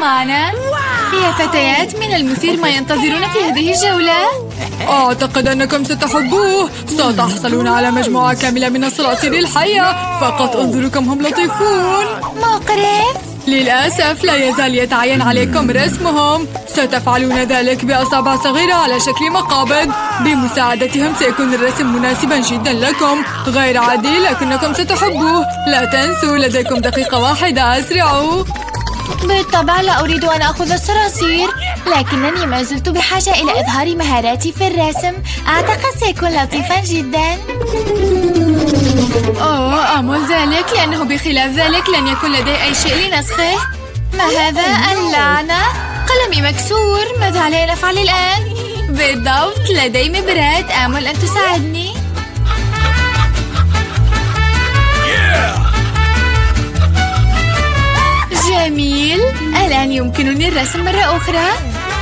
معنا؟ يا فتيات من المثير ما ينتظرون في هذه الجولة. أعتقد أنكم ستحبوه. ستحصلون على مجموعة كاملة من الصراصير الحية. فقط انظروا كم هم لطيفون. مقرف للأسف لا يزال يتعين عليكم رسمهم. ستفعلون ذلك بأصابع صغيرة على شكل مقابض. بمساعدتهم سيكون الرسم مناسبا جدا لكم. غير عادي لكنكم ستحبوه. لا تنسوا لديكم دقيقة واحدة. أسرعوا. بالطبع لا أريد أن أخذ الصراصير لكنني ما زلت بحاجة إلى إظهار مهاراتي في الرسم. أعتقد سيكون لطيفا جدا. أوه آمل ذلك لأنه بخلاف ذلك لن يكون لدي أي شيء لنسخه. ما هذا؟ اللعنة. قلمي مكسور. ماذا علي أن أفعل الآن؟ بالضبط لدي مبرات آمل أن تساعدني. الآن يمكنني الرسم مرة أخرى؟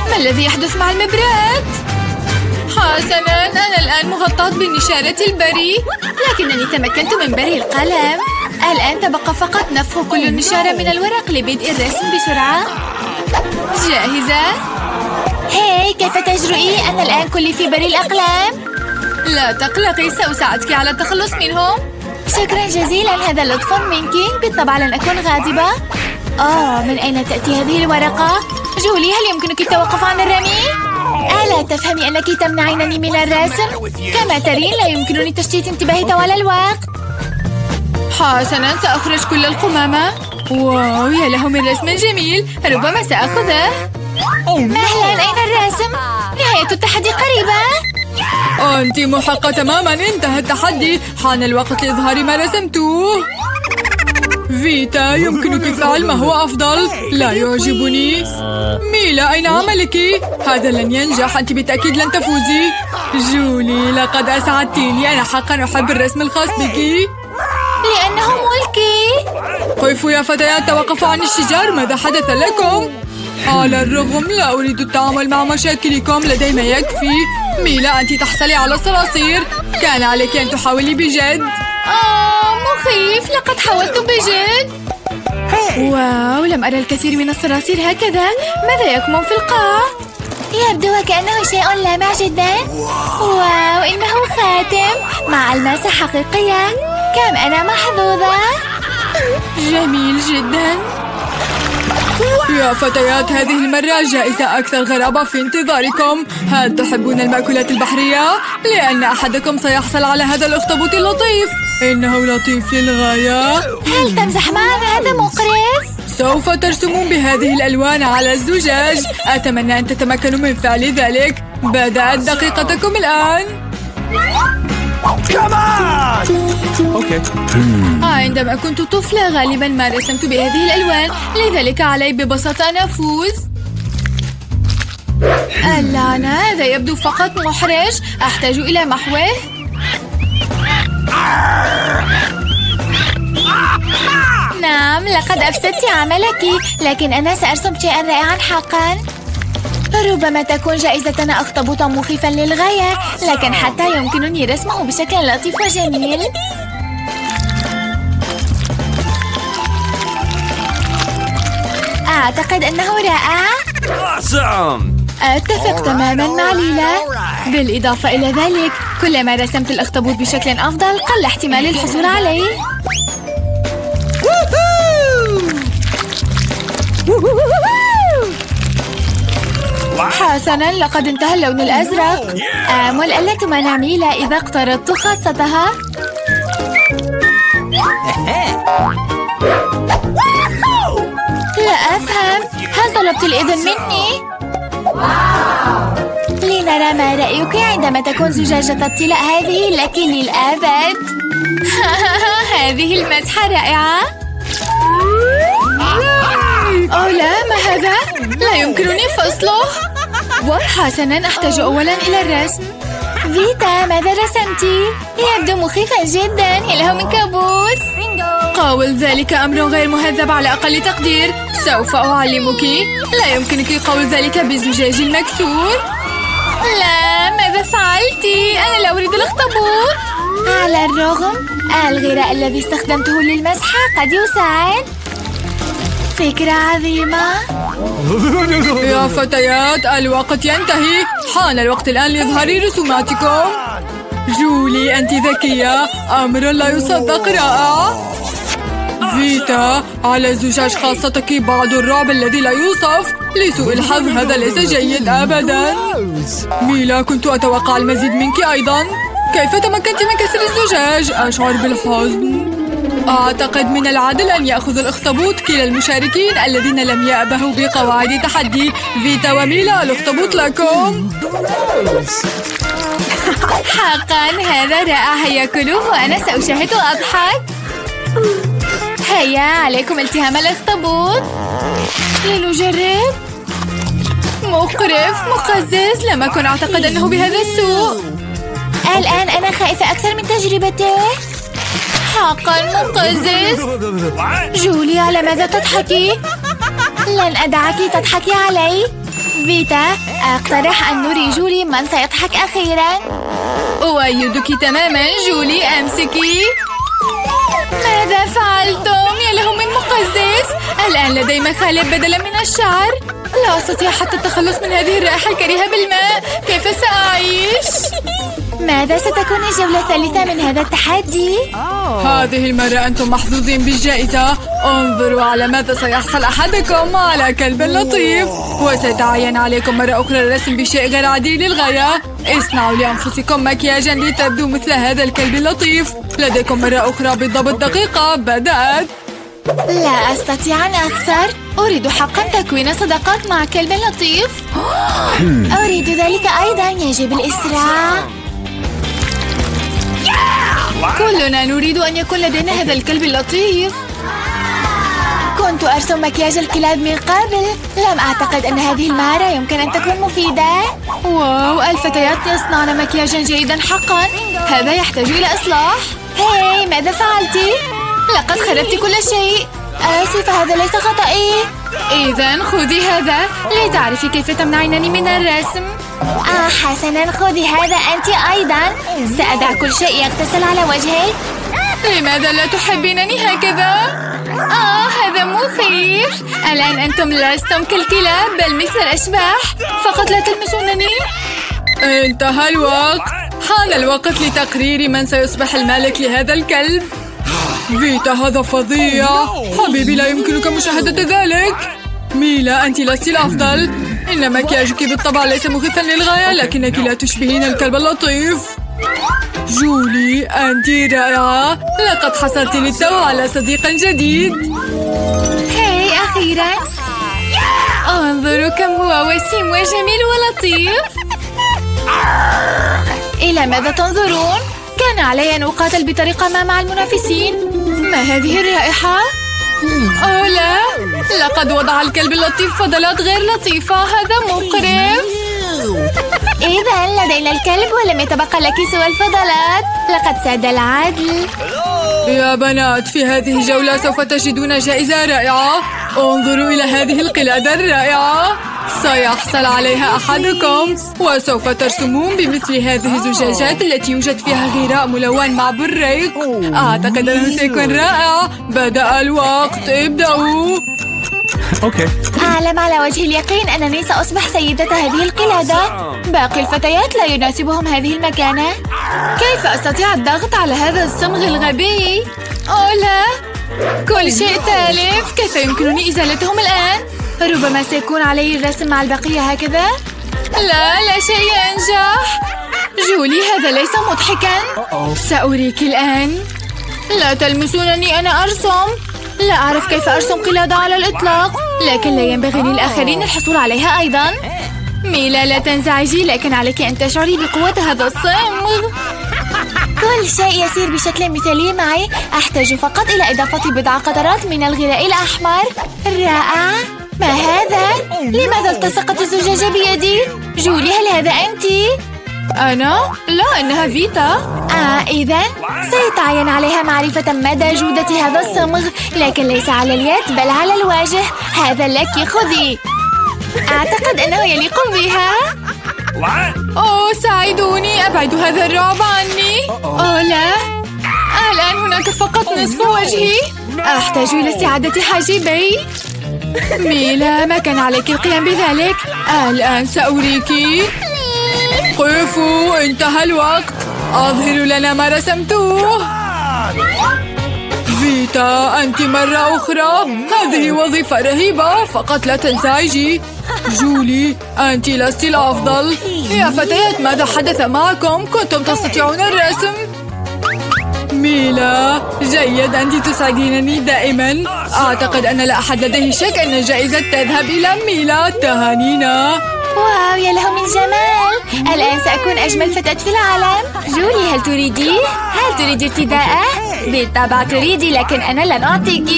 ما الذي يحدث مع المبرات؟ حسناً أنا الآن مغطاة بالنشارة البري. لكنني تمكنت من بري القلم. الآن تبقى فقط نفخ كل النشارة من الورق لبدء الرسم بسرعة. جاهزة؟ hey كيف تجرؤي؟ أنا الآن كلي في بري الأقلام. لا تقلقي سأساعدك على التخلص منهم. شكرا جزيلا هذا لطف منك. بالطبع لن أكون غاضبة. آه من أين تأتي هذه الورقة؟ جولي هل يمكنك التوقف عن الرمي؟ ألا تفهمي أنك تمنعينني من الرسم؟ كما ترين لا يمكنني تشتيت انتباهي طوال الوقت حسنا سأخرج كل القمامة واو يا له من رسم جميل ربما سأخذه مهلا أين الرسم؟ نهاية التحدي قريبة أنت محقة تماما انتهى التحدي حان الوقت لإظهار ما رسمتوه فيتا يمكنك فعل ما هو أفضل. لا يعجبني. ميلا أين عملك؟ هذا لن ينجح. أنت بالتأكيد لن تفوزي. جولي لقد أسعدتيني. أنا حقا أحب الرسم الخاص بك. لأنه ملكي. قفوا يا فتيات توقفوا عن الشجار. ماذا حدث لكم؟ على الرغم لا أريد التعامل مع مشاكلكم. لدي ما يكفي. ميلا أنت تحصلي على الصراصير. كان عليك أن تحاولي بجد. آه مخيف. لقد حاولت بجد. واو لم أرى الكثير من الصراصير هكذا. ماذا يكمن في القاع؟ يبدو وكأنه شيء لامع جدا. واو إنه خاتم. مع ألماسة حقيقية كم أنا محظوظة. جميل جدا. يا فتيات هذه المرة جائزة أكثر غرابة في انتظاركم. هل تحبون المأكولات البحرية؟ لأن أحدكم سيحصل على هذا الأخطبوط اللطيف. إنه لطيف للغاية هل تمزح معنا هذا مقرف؟ سوف ترسمون بهذه الألوان على الزجاج. أتمنى أن تتمكنوا من فعل ذلك بدأت دقيقتكم الآن. عندما كنت طفلة غالبا ما رسمت بهذه الألوان. لذلك علي ببساطة أن أفوز. اللعنة هذا يبدو فقط محرج. أحتاج إلى محوه. نعم لقد أفسدت عملك لكن أنا سأرسم شيئا رائعا حقا. ربما تكون جائزتنا أخطبوطا مخيفا للغاية لكن حتى يمكنني رسمه بشكل لطيف وجميل. أعتقد أنه رائع. أتفق تماما مع ليلى. بالإضافة إلى ذلك كلما رسمت الأخطبوط بشكل أفضل قل احتمال الحصول عليه. حسنا لقد انتهى اللون الأزرق. آمل ألا تمانع ميلا إذا اقترضت خاصتها. لا أفهم. هل طلبت الإذن مني؟ لنرى ما رأيك عندما تكون زجاجة الطلاء هذه لك للأبد هذه المسحة رائعة. أوه لا ما هذا؟ لا يمكنني فصله. وحسنا أحتاج أولا إلى الرسم فيتا ماذا رسمتي؟ يبدو مخيفا جدا. له من كابوس. قاول ذلك أمر غير مهذب على أقل تقدير. سوف أعلمك لا يمكنك قول ذلك بالزجاج المكسور لا ماذا فعلتي؟ أنا لا أريد الأخطبوط. على الرغم الغراء الذي استخدمته للمسح قد يساعد. فكرة عظيمة. يا فتيات الوقت ينتهي. حان الوقت الآن لإظهار رسوماتكم. جولي أنت ذكية. أمر لا يصدق رائع. فيتا على زجاج خاصتك بعض الرعب الذي لا يوصف لسوء الحظ هذا ليس جيد أبدا. ميلا كنت أتوقع المزيد منك أيضا. كيف تمكنت من كسر الزجاج؟ أشعر بالحزن. أعتقد من العدل أن يأخذ الأخطبوط كلا المشاركين الذين لم يأبهوا بقواعد تحدي. فيتا وميلا الأخطبوط لكم. حقا هذا رائع. هيا كلوه وأنا سأشاهد وأضحك هيا عليكم التهام الأخطبوط. لنجرب مقرف مقزز لم أكن أعتقد أنه بهذا السوء. الآن أنا خائفة أكثر من تجربته. حقا مقزز. جولي على ماذا تضحكي؟ لن أدعك تضحكي علي. فيتا أقترح أن نري جولي من سيضحك أخيرا. أؤيدك تماما جولي أمسكي. ماذا فعلتم؟ يا له من مقزز الآن لدي مخالب بدلا من الشعر لا أستطيع حتى التخلص من هذه الرائحة الكريهة بالماء كيف سأعيش؟ ماذا ستكون الجولة الثالثة من هذا التحدي؟ هذه المرة أنتم محظوظين بالجائزة. انظروا على ماذا سيحصل أحدكم. على كلب لطيف. وسيتعين عليكم مرة أخرى الرسم بشيء غير عادي للغاية. اصنعوا لأنفسكم مكياجا لتبدو مثل هذا الكلب اللطيف. لديكم مرة أخرى بالضبط دقيقة. بدأت. لا أستطيع أن أخسر. أريد حقا تكوين صداقات مع كلب لطيف. أريد ذلك أيضا يجب الإسراع كلنا نريد أن يكون لدينا هذا الكلب اللطيف. كنت أرسم مكياج الكلاب من قبل. لم أعتقد أن هذه المهارة يمكن أن تكون مفيدة. واو الفتيات يصنعن مكياجا جيدا حقا. هذا يحتاج إلى إصلاح. هاي ماذا فعلت؟ لقد خربت كل شيء. آسفة هذا ليس خطأي. إذا خذي هذا لتعرفي كيف تمنعينني من الرسم. آه حسنا. خذي هذا. أنت أيضا. سأدع كل شيء. يغتسل على وجهك لماذا لا تحبينني هكذا؟ آه هذا مخيف. الآن أنتم لستم كالكلاب بل مثل الأشباح. فقط لا تلمسونني. انتهى الوقت. حان الوقت لتقرير من سيصبح المالك لهذا الكلب. فيتا هذا فظيع. حبيبي لا يمكنك مشاهدة ذلك. ميلا أنت لست الأفضل. إن مكياجك بالطبع ليس مخيفا للغاية لكنك لا تشبهين الكلب اللطيف. جولي أنت رائعة. لقد حصلت للتو على صديق جديد. هاي أخيرا. أنظروا كم هو وسيم وجميل ولطيف. إلى ماذا تنظرون؟ كان علي أن أقاتل بطريقة ما مع المنافسين. ما هذه الرائحة؟ أوه لا لقد وضع الكلب اللطيف فضلات غير لطيفة. هذا مقرف. إذا لدينا الكلب ولم يتبقى لك سوى الفضلات لقد ساد العدل. يا بنات في هذه الجولة سوف تجدون جائزة رائعة. انظروا إلى هذه القلادة الرائعة. سيحصل عليها أحدكم وسوف ترسمون بمثل هذه الزجاجات التي يوجد فيها غراء ملون مع بريق. أعتقد أنه سيكون رائع. بدأ الوقت ابدأوا. أوكي. أعلم على وجه اليقين أنني سأصبح سيدة هذه القلادة. باقي الفتيات لا يناسبهم هذه المكانة. كيف أستطيع الضغط على هذا الصمغ الغبي؟ أوه لا كل شيء تالف كيف يمكنني إزالتهم الآن؟ ربما سيكون علي الرسم مع البقية هكذا؟ لا لا شيء ينجح جولي هذا ليس مضحكا. سأريك الآن. لا تلمسونني أنا أرسم. لا أعرف كيف أرسم قلادة على الإطلاق لكن لا ينبغي للآخرين الحصول عليها أيضا. ميلا لا تنزعجي لكن عليك أن تشعري بقوة هذا الصمغ. كل شيء يسير بشكل مثالي معي. أحتاج فقط إلى إضافة بضع قطرات من الغذاء الأحمر. رائع؟ لماذا التصقت الزجاجة بيدي؟ جولي هل هذا أنت؟ أنا؟ لا إنها فيتا. آه إذا سيتعين عليها معرفة مدى جودة هذا الصمغ لكن ليس على اليد بل على الوجه هذا لك خذي. أعتقد أنه يليق بها. أوه ساعدوني. أبعد هذا الرعب عني. أوه لا. الآن هناك فقط نصف وجهي. أحتاج إلى استعادة حاجبي. ميلا ما كان عليك القيام بذلك. الآن سأريك قفوا انتهى الوقت. أظهروا لنا ما رسمتوه. فيتا أنت مرة أخرى. هذه وظيفة رهيبة فقط لا تنزعجي. جولي أنت لست الأفضل. يا فتيات ماذا حدث معكم؟ كنتم تستطيعون الرسم؟ ميلا جيد. أنت تسعدينني دائما. أعتقد أن لا أحد لديه شك أن الجائزة تذهب إلى ميلا تهانينا واو يا له من جمال. الآن سأكون أجمل فتاة في العالم. جولي هل تريدي؟ هل تريدي ارتداءه؟ بالطبع تريدي لكن أنا لن أعطيك.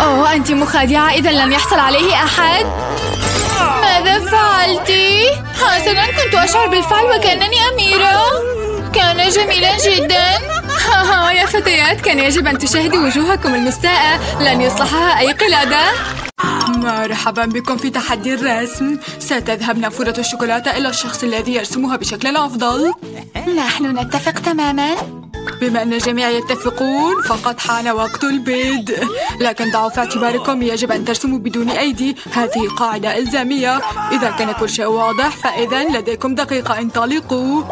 أوه أنت مخادعة. إذا لن يحصل عليه أحد. ماذا فعلت؟ حسنا كنت أشعر بالفعل وكأنني أميرة. كان جميلا جدا. يا فتيات كان يجب أن تشاهدوا وجوهكم المستاءة. لن يصلحها أي قلادة. مرحبا بكم في تحدي الرسم. ستذهب نافورة الشوكولاتة إلى الشخص الذي يرسمها بشكل أفضل نحن نتفق تماما. بما أن الجميع يتفقون فقد حان وقت البدء لكن ضعوا في اعتباركم يجب أن ترسموا بدون أيدي. هذه قاعدة إلزامية. إذا كان كل شيء واضح فإذا لديكم دقيقة انطلقوا.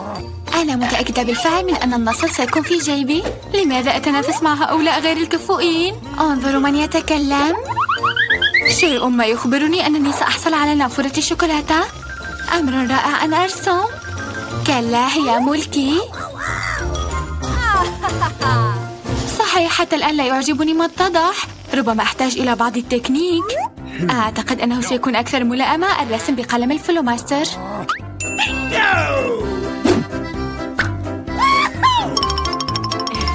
أنا متأكدة بالفعل من أن النصر سيكون في جيبي. لماذا أتنافس مع هؤلاء غير الكفؤين؟ انظروا من يتكلم. شيء ما يخبرني أنني سأحصل على نافورة الشوكولاتة. أمر رائع أن أرسم. كلا هي ملكي. صحيح حتى الآن لا يعجبني ما اتضح. ربما أحتاج إلى بعض التكنيك. أعتقد أنه سيكون أكثر ملائمة الرسم بقلم الفلوماستر.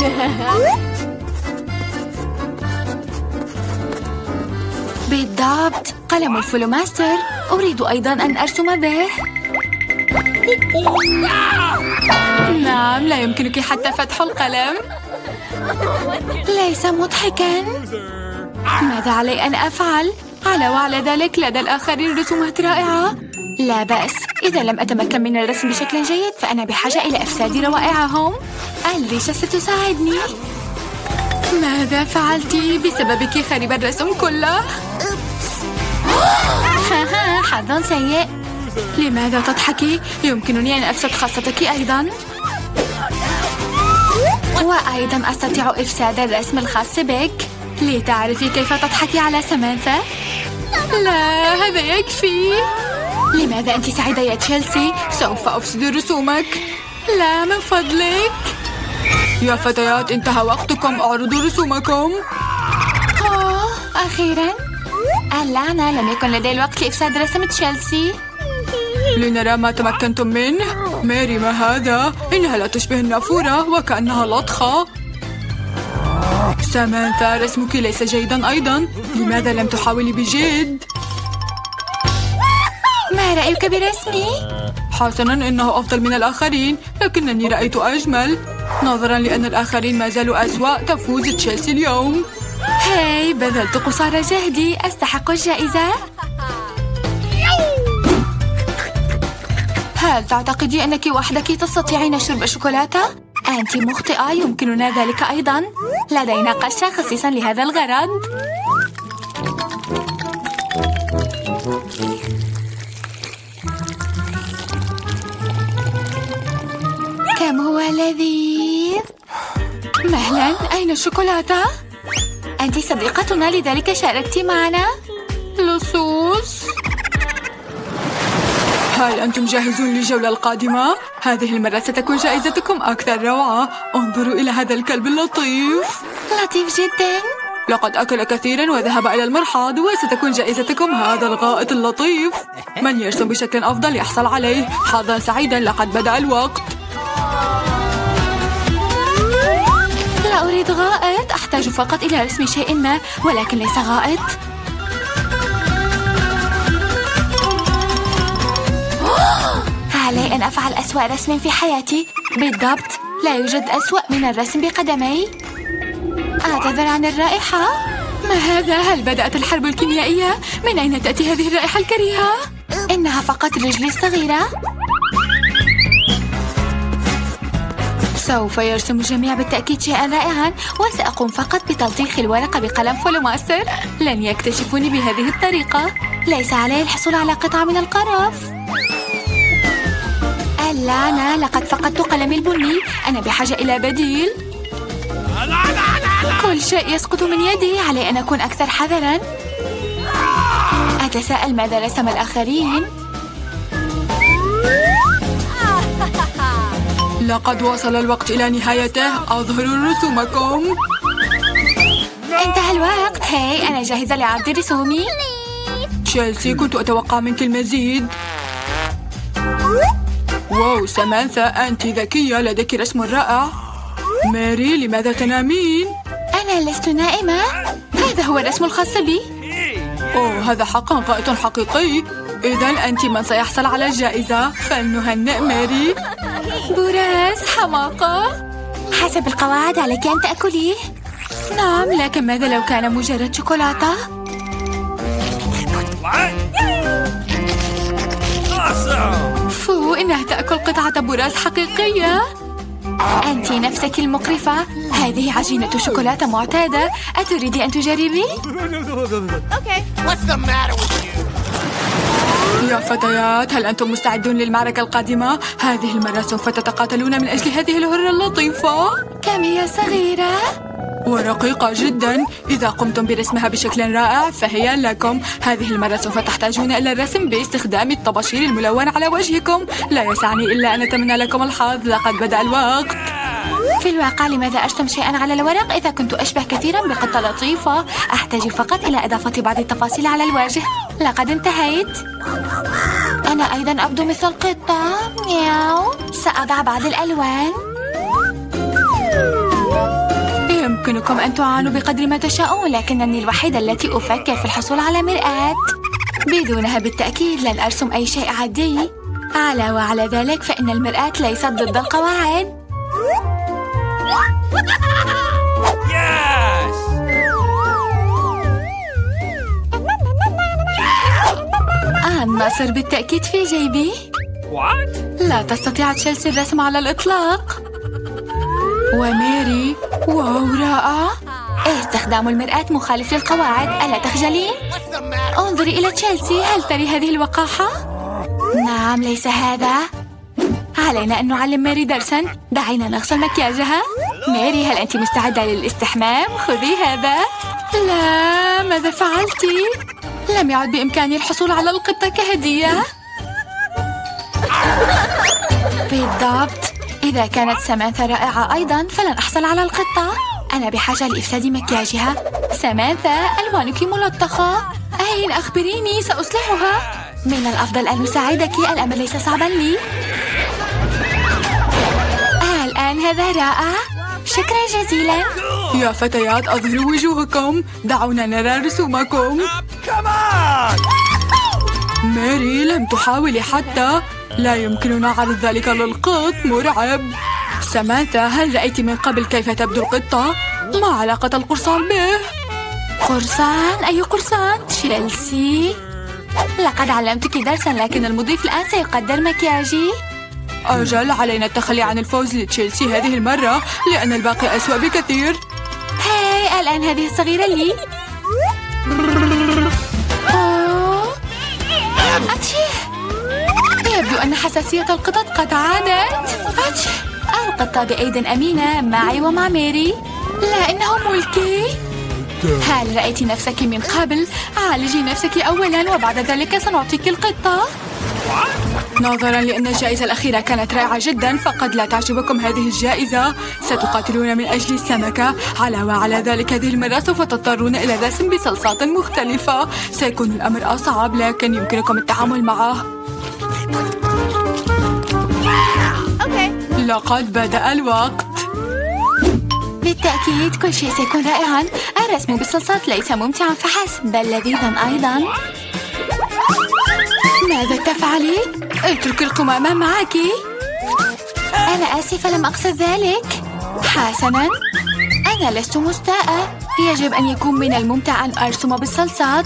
بالضبط. قلم الفلوماستر أريد أيضا أن أرسم به. نعم لا يمكنك حتى فتح القلم. ليس مضحكا. ماذا علي أن أفعل؟ على وعلى ذلك لدى الآخرين رسومات رائعة. لا بأس. إذا لم أتمكن من الرسم بشكل جيد فأنا بحاجة إلى إفساد روائعهم الريشة ستساعدني ماذا فعلت؟ بسببك خرب الرسم كله حظ سيء لماذا تضحكي؟ يمكنني أن أفسد خاصتك أيضا وأيضا أستطيع إفساد الرسم الخاص بك لتعرفي كيف تضحكي على سمانثا؟ لا هذا يكفي لماذا أنت سعيدة يا تشيلسي؟ سوف أفسد رسومك. لا من فضلك. يا فتيات انتهى وقتكم. اعرضوا رسومكم. أوه أخيرا. اللعنة لم يكن لدي الوقت لإفساد رسم تشيلسي. لنرى ما تمكنتم منه. ماري ما هذا؟ إنها لا تشبه النافورة وكأنها لطخة. سامانثا رسمك ليس جيدا أيضا. لماذا لم تحاولي بجد؟ ما رأيك برسمي؟ حسنا إنه أفضل من الآخرين لكنني رأيت أجمل. نظرا لأن الآخرين ما زالوا أسوأ تفوز تشيلسي اليوم. هاي بذلت قصارى جهدي. أستحق الجائزة؟ هل تعتقدي أنك وحدك تستطيعين شرب شوكولاتة؟ أنت مخطئة يمكننا ذلك أيضا. لدينا قشة خصيصا لهذا الغرض. لذيذ مهلا. أين الشوكولاتة؟ أنت صديقتنا لذلك شاركتي معنا. لصوص. هل أنتم جاهزون للجولة القادمة؟ هذه المرة ستكون جائزتكم أكثر روعة. انظروا إلى هذا الكلب اللطيف. لطيف جدا. لقد أكل كثيرا وذهب إلى المرحاض وستكون جائزتكم هذا الغائط اللطيف. من يرسم بشكل أفضل يحصل عليه. حظا سعيدا لقد بدأ الوقت. أريد غائط. أحتاج فقط إلى رسم شيء ما ولكن ليس غائط. علي أن أفعل أسوأ رسم في حياتي. بالضبط. لا يوجد أسوأ من الرسم بقدمي. أعتذر عن الرائحة. ما هذا؟ هل بدأت الحرب الكيميائية؟ من أين تأتي هذه الرائحة الكريهة؟ إنها فقط رجلي الصغيرة. سوف يرسم الجميع بالتأكيد شيئا رائعا وسأقوم فقط بتلطيخ الورقة بقلم فلوماستر لن يكتشفوني بهذه الطريقة. ليس علي الحصول على قطعة من القرف. اللعنة لقد فقدت قلمي البني. أنا بحاجة إلى بديل. كل شيء يسقط من يدي. علي أن أكون أكثر حذرا. أتساءل ماذا رسم الآخرين؟ لقد وصل الوقت إلى نهايته. أظهر رسومكم. انتهى الوقت. hey أنا جاهزة لعرض رسومي. تشيلسي كنت أتوقع منك المزيد. wow سامانثا أنت ذكية لديك رسم رائع. ماري لماذا تنامين؟ أنا لست نائمة. هذا هو الرسم الخاص بي. أوه هذا حقا غائط حقيقي. إذا أنت من سيحصل على الجائزة فلنهنئ ماري. براس حماقة. حسب القواعد عليك أن تأكليه. نعم لكن ماذا لو كان مجرد شوكولاتة؟ فو إنها تأكل قطعة براس حقيقية. أنت نفسك المقرفة. هذه عجينة شوكولاتة معتادة. أتريدي أن تجربي؟ يا فتيات هل أنتم مستعدون للمعركة القادمة؟ هذه المرة سوف تتقاتلون من أجل هذه الهرة اللطيفة. كم هي صغيرة؟ ورقيقة جدا. إذا قمتم برسمها بشكل رائع فهي لكم. هذه المرة سوف تحتاجون إلى الرسم باستخدام الطباشير الملون على وجهكم. لا يسعني إلا أن أتمنى لكم الحظ. لقد بدأ الوقت. في الواقع لماذا أرسم شيئا على الورق إذا كنت أشبه كثيرا بقطة لطيفة؟ أحتاج فقط إلى إضافة بعض التفاصيل على الوجه. لقد انتهيت. أنا أيضا أبدو مثل القطة مياو. سأضع بعض الألوان. يمكنكم أن تعانوا بقدر ما تشاءون لكنني الوحيدة التي أفكر في الحصول على مرآة. بدونها بالتأكيد لن أرسم أي شيء عادي. على وعلى ذلك فإن المرآة ليست ضد القواعد. الناصر بالتأكيد في جيبي. لا تستطيع تشيلسي الرسم على الإطلاق. وماري واو رائع. استخدام المرآة مخالف للقواعد. ألا تخجلين؟ انظري إلى تشيلسي. هل تري هذه الوقاحة؟ نعم ليس هذا. علينا أن نعلم ماري درسا. دعينا نغسل مكياجها. ماري هل أنت مستعدة للاستحمام؟ خذي هذا. لا ماذا فعلت؟ لم يعد بإمكاني الحصول على القطة كهدية. بالضبط. إذا كانت سمانثا رائعة أيضا فلن أحصل على القطة. أنا بحاجة لإفساد مكياجها. سمانثا ألوانك ملطخة. أين أخبريني؟ سأصلحها. من الأفضل أن أساعدك. الأمر ليس صعبا لي. الآن هذا رائع. شكرا جزيلا. يا فتيات أظهروا وجوهكم. دعونا نرى رسومكم. ماري لم تحاولي حتى لا يمكننا عرض ذلك للقط مرعب سمانثا هل رأيت من قبل كيف تبدو القطة؟ ما علاقة القرصان به؟ قرصان؟ أي قرصان؟ تشيلسي لقد علمتك درسا لكن المضيف الآن سيقدر مكياجي أجل علينا التخلي عن الفوز لتشيلسي هذه المرة لأن الباقي أسوأ بكثير هاي الآن هذه الصغيرة لي يبدو أن حساسية القطط قد عادت. أتش القطة بأيد أمينة معي ومع ميري. لا إنه ملكي. هل رأيت نفسك من قبل؟ عالجي نفسك أولا وبعد ذلك سنعطيك القطة. نظرا لأن الجائزة الأخيرة كانت رائعة جدا فقد لا تعجبكم هذه الجائزة. ستقاتلون من أجل السمكة. على وعلى ذلك هذه المرة سوف تضطرون إلى الرسم بصلصات مختلفة. سيكون الأمر أصعب لكن يمكنكم التعامل معه. لقد بدأ الوقت. بالتأكيد كل شيء سيكون رائعا. الرسم بالصلصات ليس ممتعا فحسب. بل لذيذا أيضا. ماذا تفعلي؟ أترك القمامة معك. أنا آسفة لم أقصد ذلك. حسنا. أنا لست مستاءة. يجب أن يكون من الممتع أن أرسم بالصلصات.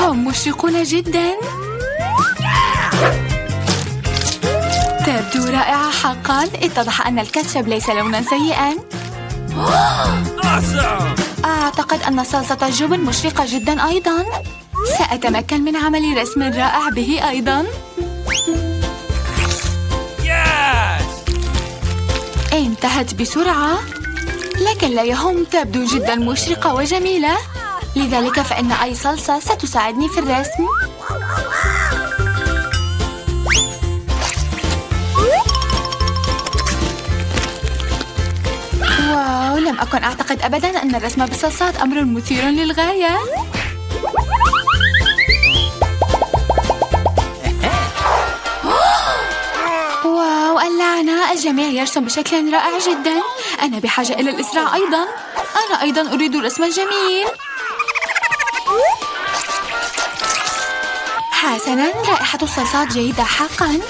هم مشرقون جدا. تبدو رائعة حقا. اتضح أن الكاتشب ليس لونا سيئا. أعتقد أن صلصة الجبن مشرقة جدا أيضا. سأتمكن من عمل رسم رائع به أيضا. انتهت بسرعة. لكن لا يهم تبدو جدا مشرقة وجميلة. لذلك فإن أي صلصة ستساعدني في الرسم. واو لم أكن أعتقد أبدا أن الرسم بالصلصات أمر مثير للغاية. الجميع يرسم بشكل رائع جدا. أنا بحاجة إلى الإسراع أيضا. أنا أيضا أريد رسما جميل حسنا رائحة الصلصات جيدة حقا.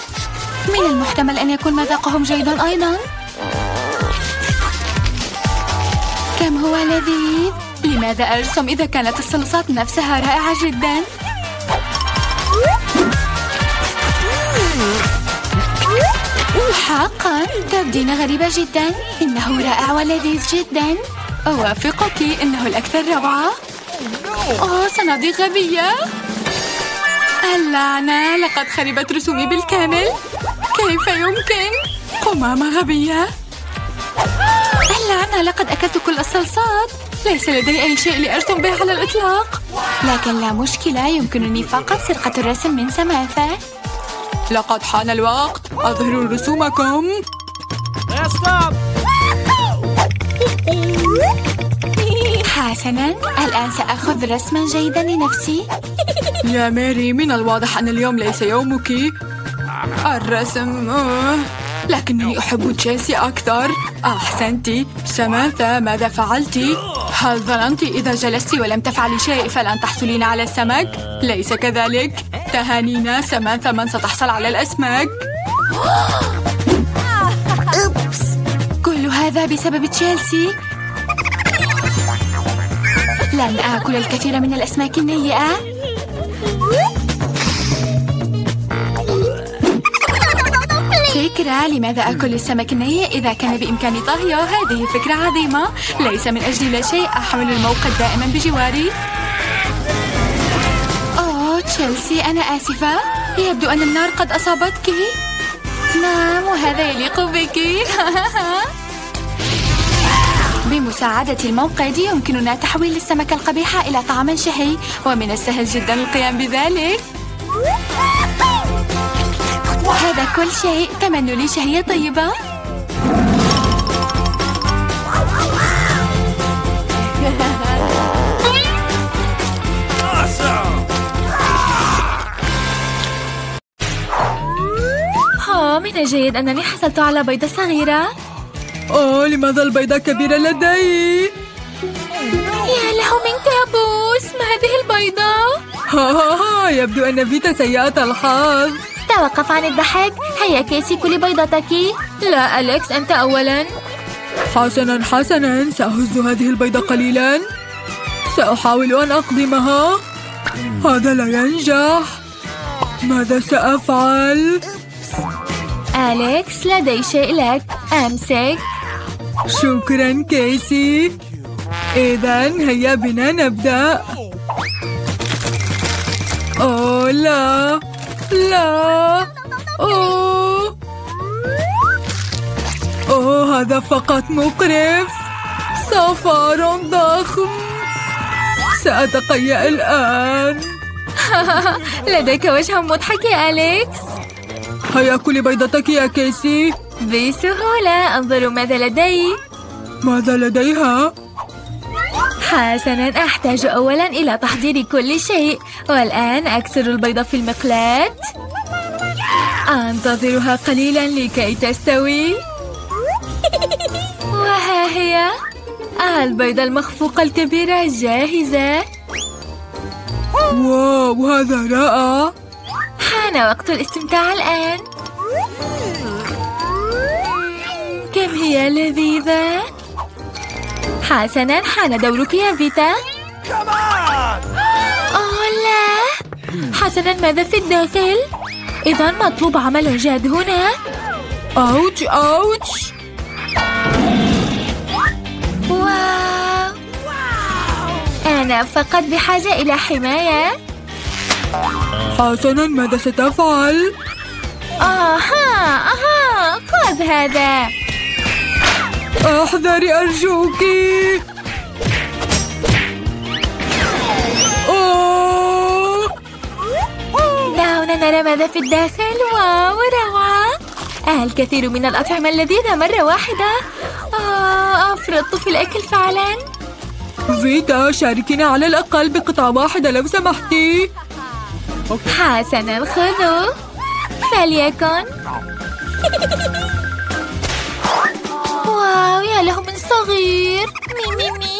من المحتمل أن يكون مذاقهم جيدا أيضا. كم هو لذيذ. لماذا أرسم إذا كانت الصلصات نفسها رائعة جدا؟ حقا تبدين غريبة جدا إنه رائع ولذيذ جدا. أوافقك إنه الأكثر روعة أوه صناديق غبية. اللعنة لقد خربت رسومي بالكامل. كيف يمكن؟ قمامة غبية. اللعنة لقد أكلت كل الصلصات. ليس لدي أي شيء لأرسم به على الإطلاق. لكن لا مشكلة يمكنني فقط سرقة الرسم من سماثة لقد حان الوقت. أظهروا رسومكم. حسنا الآن سأخذ رسما جيدا لنفسي. يا ماري من الواضح أن اليوم ليس يومك. الرسم. آه. لكنني أحب تشيلسي أكثر. أحسنت سمانثا ماذا فعلت؟ هل ظننت إذا جلست ولم تفعلي شيء فلن تحصلين على السمك؟ ليس كذلك. تهانينا سمانثا من ستحصل على الأسماك. أوبس. كل هذا بسبب تشيلسي. لن آكل الكثير من الأسماك النيئة. فكرة لماذا أكل السمك النيء إذا كان بإمكاني طهيه؟ هذه فكرة عظيمة. ليس من أجل لا شيء أحمل الموقد دائما بجواري. تشيلسي أنا آسفة. يبدو أن النار قد أصابتك. نعم وهذا يليق بك. بمساعدة الموقد يمكننا تحويل السمكة القبيحة إلى طعام شهي ومن السهل جدا القيام بذلك. هذا كل شيء. تمنوا لي شهية طيبة. من الجيد أنني حصلت على بيضة صغيرة. أوه لماذا البيضة كبيرة لدي؟ يا له من كابوس ما هذه البيضة؟ ها ها ها يبدو أن فيتا سيئة الحظ. توقف عن الضحك. هيا كيسي كلي بيضتك. لا أليكس أنت أولا. حسنا حسنا سأهز هذه البيضة قليلا. سأحاول أن أقضمها هذا لا ينجح. ماذا سأفعل؟ أليكس لدي شيء لك. أمسك. شكرا كيسي. إذا هيا بنا نبدأ. أوه لا. لا. أوه. أوه هذا فقط مقرف. صفار ضخم سأتقيأ الآن. لديك وجه مضحك يا أليكس. هيا كلي بيضتك يا كيسي. بسهولة انظروا ماذا لدي. ماذا لديها؟ حسنا أحتاج أولا إلى تحضير كل شيء. والآن أكسر البيضة في المقلاة. أنتظرها قليلا لكي تستوي. وها هي؟ البيضة المخفوقة الكبيرة جاهزة واو هذا رائع. حان وقت الاستمتاع الآن. كم هي لذيذة؟ حسنا حان دورك يا فيتا. أوه لا حسنا ماذا في الداخل؟ إذا مطلوب عمل جاد هنا. أوتش أوتش واو. أنا فقط بحاجة إلى حماية. حسنا ماذا ستفعل؟ آها آها خذ هذا. أحذري أرجوك. دعونا نرى ماذا في الداخل. wow روعة. آه الكثير من الأطعمة اللذيذة مرة واحدة. آه أفرطت في الأكل فعلا. فيتا شاركينا على الأقل بقطعة واحدة لو سمحتي. حسنا خذوا فليكن wow يا له من صغير مي مي مي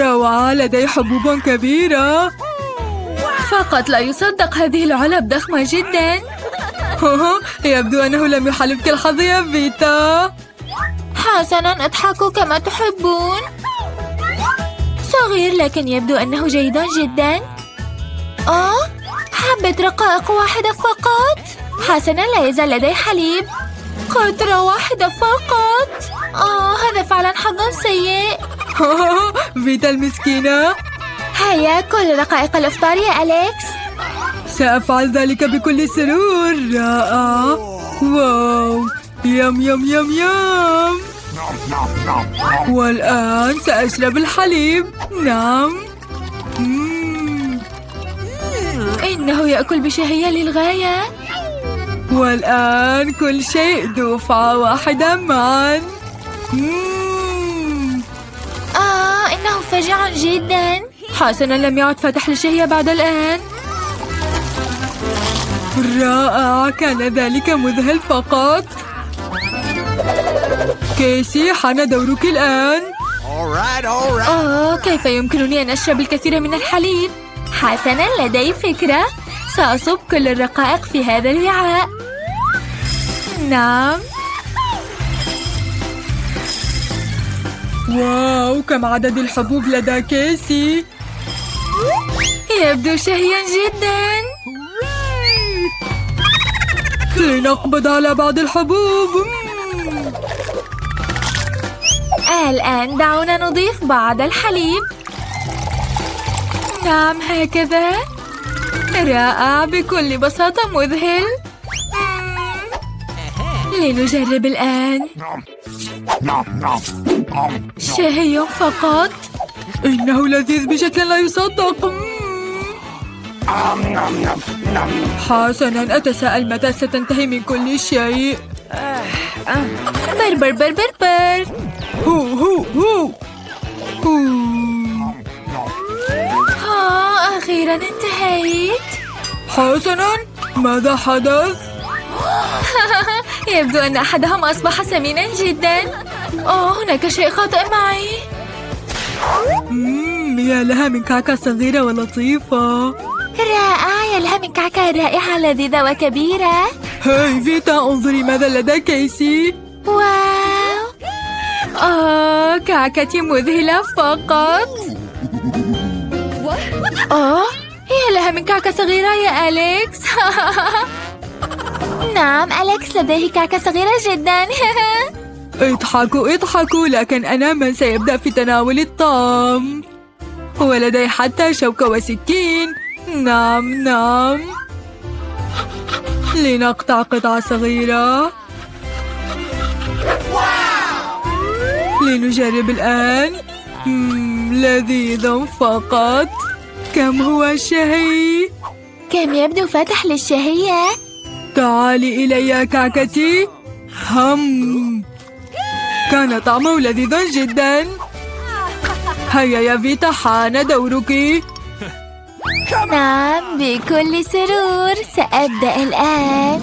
روعة لدي حبوب كبيرة فقط لا يصدق هذه العلب ضخمة جدا يبدو أنه لم يحالفك الحظ يا فيتا حسنا اضحكوا كما تحبون صغير لكن يبدو أنه جيد جدا آه؟ حبة رقائق واحدة فقط؟ حسنا لا يزال لدي حليب. قطرة واحدة فقط؟ آه هذا فعلا حظ سيء. فيتا المسكينة. هيا كل رقائق الإفطار يا أليكس. سأفعل ذلك بكل سرور. رائع واو. يم يم يم يم. والآن سأشرب الحليب. نعم. مم. إنه يأكل بشهية للغاية والآن كل شيء دفعة واحدة معا مم. آه إنه فجع جدا حسنا لم يعد فاتح للشهية بعد الآن رائع كان ذلك مذهل فقط كيسي حان دورك الآن. أوه كيف يمكنني أن أشرب الكثير من الحليب؟ حسنا لدي فكرة. سأصب كل الرقائق في هذا الوعاء نعم. واو كم عدد الحبوب لدى كيسي؟ يبدو شهيا جدا. لنقبض على بعض الحبوب. الآن دعونا نضيف بعض الحليب. نعم هكذا. رائع بكل بساطة مذهل. لنجرب الآن. شهي فقط. إنه لذيذ بشكل لا يصدق. حسنا أتساءل متى ستنتهي من كل شيء؟ بر بر بر بر بر هو هو هو. هو. أخيرا انتهيت. حسنا. ماذا حدث؟ يبدو أن أحدهم أصبح سمينا جدا. أوه هناك شيء خاطئ معي. مم، يا لها من كعكة صغيرة ولطيفة. رائع يا لها من كعكة رائعة لذيذة وكبيرة. هاي فيتا انظري ماذا لدى كيسي. واو. آه كعكتي مذهلة فقط. أوه يا لها من كعكة صغيرة يا أليكس؟ نعم أليكس لديه كعكة صغيرة جدا. اضحكوا اضحكوا لكن أنا من سيبدأ في تناول الطعام. ولدي حتى شوكة وسكين نعم نعم. لنقطع قطعة صغيرة. لنجرب الآن. مم، لذيذ فقط. كم هو شهي كم يبدو فتح للشهية؟ تعالي إلي يا كعكتي هم. كان طعمه لذيذ جدا. هيا يا فيتا حان دورك. نعم بكل سرور. سأبدأ الآن.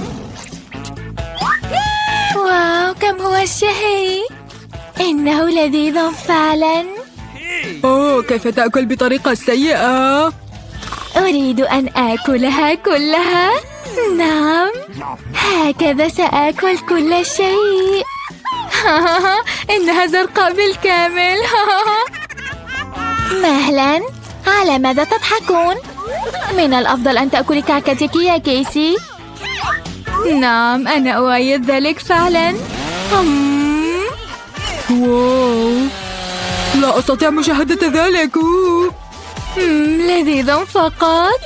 واو كم هو الشهي إنه لذيذ فعلا. أوه كيف تأكل بطريقة سيئة؟ أريد أن آكلها كلها. نعم. هكذا سآكل كل شيء. إنها زرقاء بالكامل. مهلا. على ماذا تضحكون؟ من الأفضل أن تأكلي كعكتك يا كيسي. نعم أنا أؤيد ذلك فعلا. واو. لا أستطيع مشاهدة ذلك. لذيذ فقط.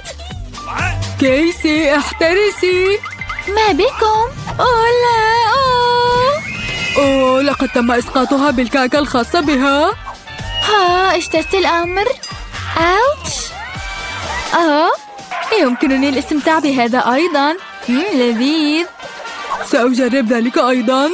كيسي احترسي. ما بكم؟ أوه لا أوه أوه لقد تم إسقاطها بالكعكة الخاصة بها. ها اجتزت الأمر. أوتش. أوه يمكنني الاستمتاع بهذا أيضا. مم، لذيذ. سأجرب ذلك أيضا.